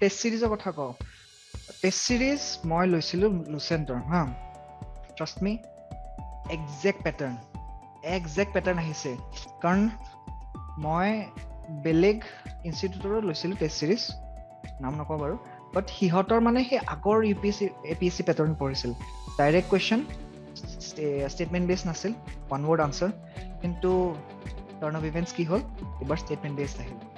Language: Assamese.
টেষ্ট চিৰিজৰ কথা কওঁ। টেষ্ট চিৰিজ মই লৈছিলোঁ লুচেণ্টৰ হা। Trust me exact pattern exact pattern আহিছে। কাৰণ মই বেলেগ ইনষ্টিটিউটৰো লৈছিলোঁ টেষ্ট চিৰিজ নাম নকওঁ বাৰু। বাট সিহঁতৰ মানে সেই আগৰ U P S C A P S C pattern পঢ়িছিল ডাইৰেক্ট কুৱেশ্যন ষ্টেটমেণ্ট বেছ নাছিল ওৱান ৱৰ্ড আনচাৰ কিন্তু টাৰ্ণ অফ ইভেণ্টছ কি হ'ল? এইবাৰ ষ্টেটমেণ্ট বেছ আহিল।